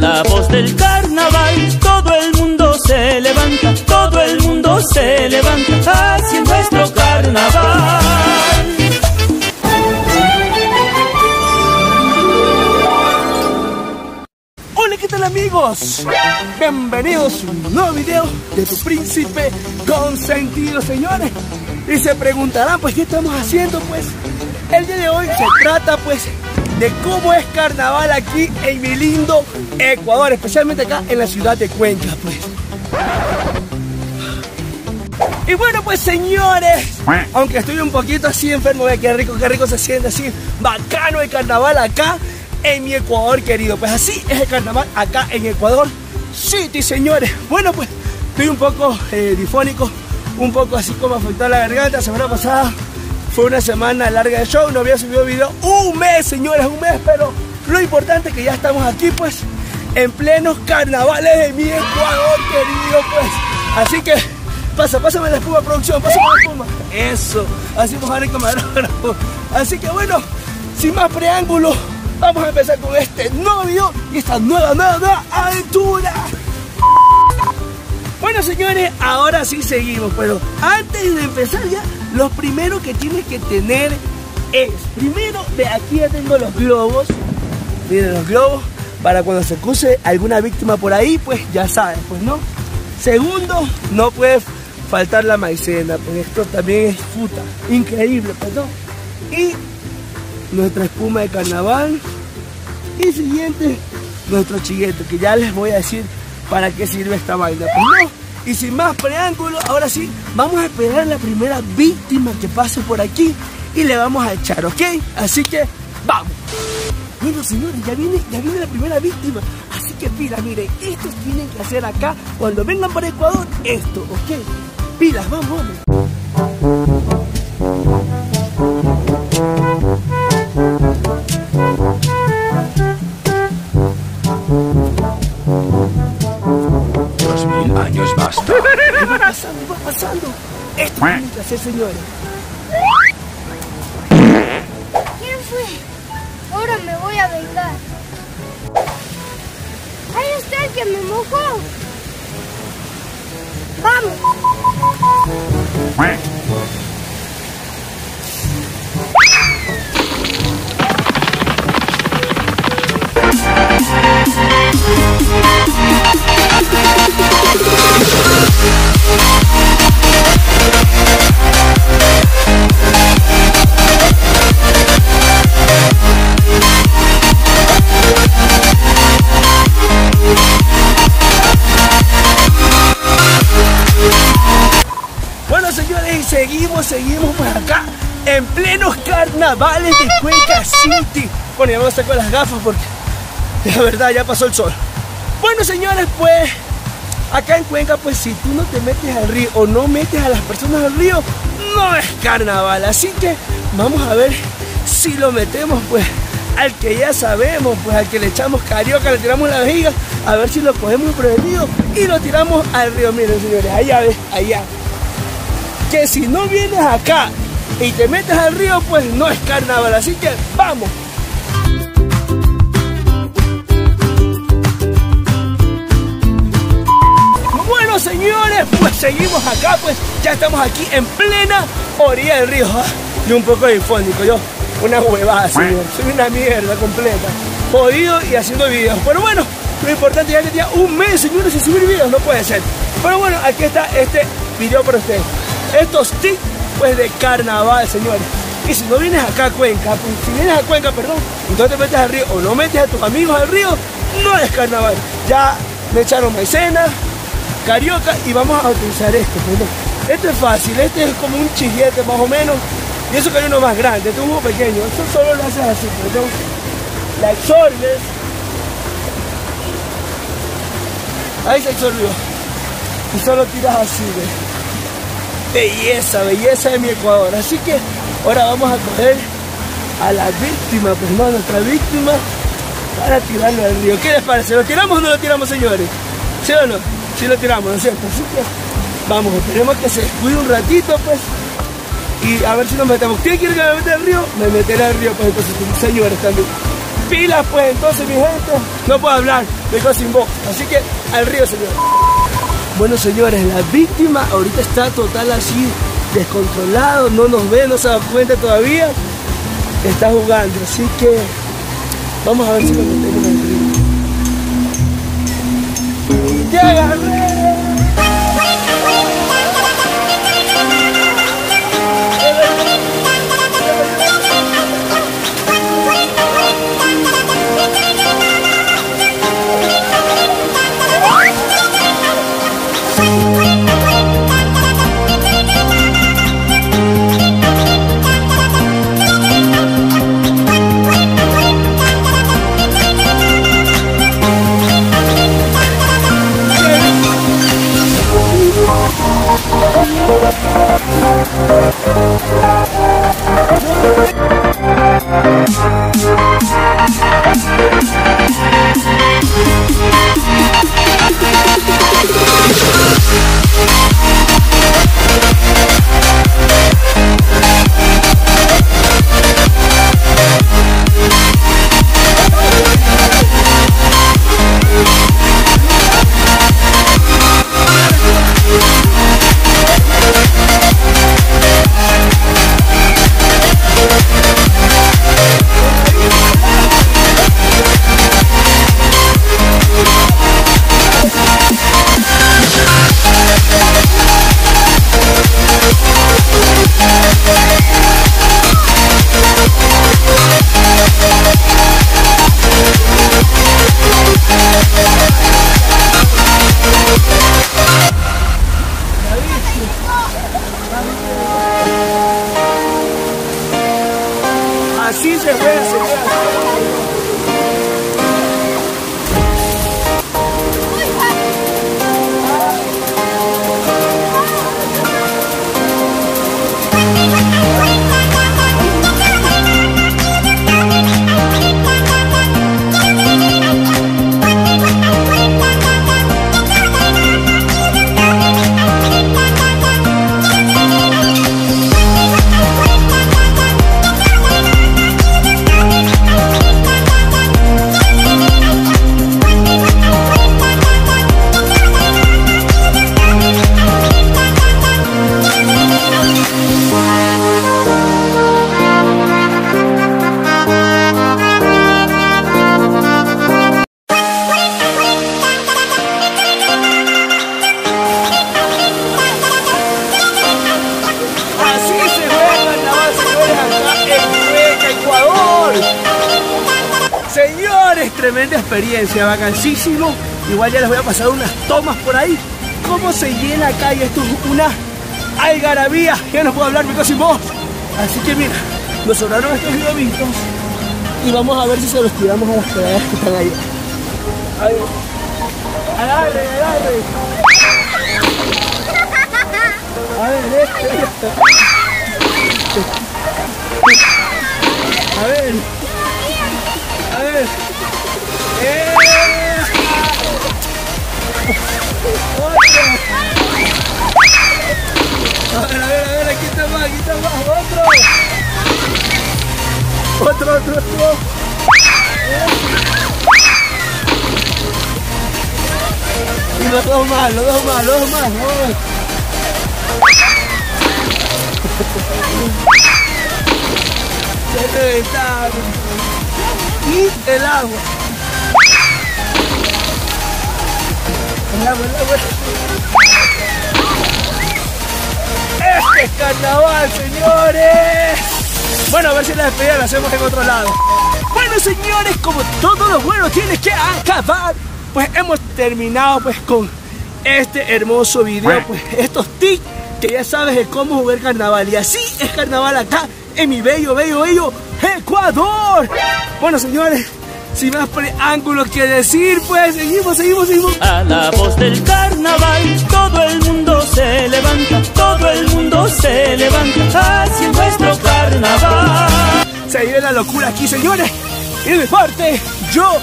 la voz del carnaval. Todo el mundo se levanta, todo el mundo se levanta hacia nuestro carnaval. Hola, ¿qué tal amigos? Bienvenidos a un nuevo video de tu príncipe consentido, señores. Y se preguntarán, pues, ¿qué estamos haciendo? Pues, el día de hoy se trata, pues, de cómo es carnaval aquí en mi lindo Ecuador, especialmente acá en la ciudad de Cuenca, pues. Y bueno, pues señores, aunque estoy un poquito así enfermo, ve qué rico, qué rico se siente así, bacano el carnaval acá en mi Ecuador querido. Pues así es el carnaval acá en Ecuador City, señores. Bueno, pues estoy un poco eh, difónico, un poco así como afectado la garganta. Semana pasada una semana larga de show, no había subido video un mes, señores, un mes, pero lo importante es que ya estamos aquí, pues, en plenos carnavales de mi Ecuador querido, pues. Así que Pasa, pásame la espuma, producción, pásame la espuma. Eso, así mojar el camarógrafo. Así que bueno, sin más preámbulos, vamos a empezar con este nuevo video y esta nueva, nueva, nueva aventura. Bueno, señores, ahora sí seguimos, pero antes de empezar ya, lo primero que tienes que tener es, primero, de aquí ya tengo los globos, miren los globos, para cuando se cuse alguna víctima por ahí, pues ya sabes, pues no. Segundo, no puedes faltar la maicena, pues esto también es puta, increíble, perdón. Y nuestra espuma de carnaval. Y siguiente, nuestro chiguete, que ya les voy a decir para qué sirve esta vaina. Pues no, y sin más preámbulos, ahora sí, vamos a esperar a la primera víctima que pase por aquí y le vamos a echar, ¿ok? Así que, vamos. Bueno, señores, ya viene, ya viene la primera víctima. Así que pila, miren, estos tienen que hacer acá, cuando vengan para Ecuador, esto, ¿ok? Pilas, vamos, vamos. Pasando? ¿Qué va pasando? Esto tienen que hacer, señores. ¿Quién fue? Ahora me voy a vengar. Ahí está el que me mojó. Vamos. Bueno, acá en plenos carnavales de Cuenca City. Bueno, ya me sacar las gafas porque la verdad ya pasó el sol. Bueno, señores, pues acá en Cuenca, pues si tú no te metes al río o no metes a las personas al río, no es carnaval. Así que vamos a ver si lo metemos, pues al que ya sabemos, pues al que le echamos carioca, le tiramos la vejiga, a ver si lo cogemos prevenido y lo tiramos al río. Miren, señores, allá ves, allá que si no vienes acá y te metes al río, pues no es carnaval. Así que vamos. Bueno, señores, pues seguimos acá, pues ya estamos aquí en plena orilla del río. Ah, Y un poco difónico, yo, una huevada, señor. Soy una mierda completa. Jodido y haciendo videos. Pero bueno, lo importante ya que tenía un mes, señores, sin subir videos, no puede ser. Pero bueno, aquí está este video para ustedes. Estos tips, pues de carnaval, señores. Y si no vienes acá a Cuenca, pues, si vienes a Cuenca, perdón, no te metes al río o no metes a tus amigos al río, no es carnaval. Ya me echaron maicena, carioca y vamos a utilizar esto. no. Esto es fácil, este es como un chillete más o menos. Y eso que hay uno más grande, este es uno pequeño. Esto solo lo haces así, perdón. La absorbes. Ahí se absorbió. Y solo tiras así, ¿ves? Belleza, belleza de mi Ecuador. Así que ahora vamos a coger a la víctima, pues no, a nuestra víctima, para tirarlo al río. ¿Qué les parece? ¿Lo tiramos o no lo tiramos, señores? ¿Sí o no? Sí lo tiramos, ¿no es cierto? Así que vamos, esperemos que se descuide un ratito, pues. Y a ver si nos metemos. ¿Quién quiere que me meta al río? Me meteré al río, pues entonces, señores también. Pilas pues entonces mi gente, no puedo hablar, me sin voz. Así que al río señores. Bueno señores, la víctima ahorita está total así, descontrolado, no nos ve, no se da cuenta todavía. Está jugando, así que vamos a ver si lo metemos en el río. ¡Ya Así se juega, señora. Señores, tremenda experiencia, vacancísimo. Igual ya les voy a pasar unas tomas por ahí. Cómo se llena acá y esto es una algarabía. Ya no puedo hablar, mi sin voz. Así que mira, nos sobraron estos globitos y vamos a ver si se los tiramos a las pedadas que están ahí. Ahí. Agarre, agarre. A ver, este, este. A ver. A ver, a ver, a ver, aquí está más, aquí está más, otro. Otro, otro, otro. Y los dos más, los dos más, los dos más. Vamos. Se. Y el agua. Este es carnaval, señores. Bueno, a ver si la despedida la hacemos en otro lado. Bueno, señores, como todo lo bueno tiene que acabar, pues hemos terminado pues con este hermoso video, pues estos tips que ya sabes de cómo jugar carnaval. Y así es carnaval acá en mi bello, bello, bello Ecuador. Bueno, señores, sin más preámbulos que decir, pues seguimos, seguimos, seguimos. A la voz del carnaval, todo el mundo se levanta, todo el mundo se levanta, es nuestro carnaval. Se vive la locura aquí, señores. Y de mi parte, yo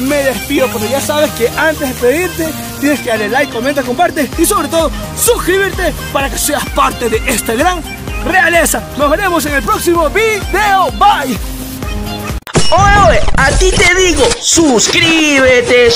me despido, porque ya sabes que antes de despedirte, tienes que darle like, comenta, comparte y sobre todo suscribirte para que seas parte de esta gran realeza. Nos veremos en el próximo video. Bye. Oye, a ti te digo, suscríbete.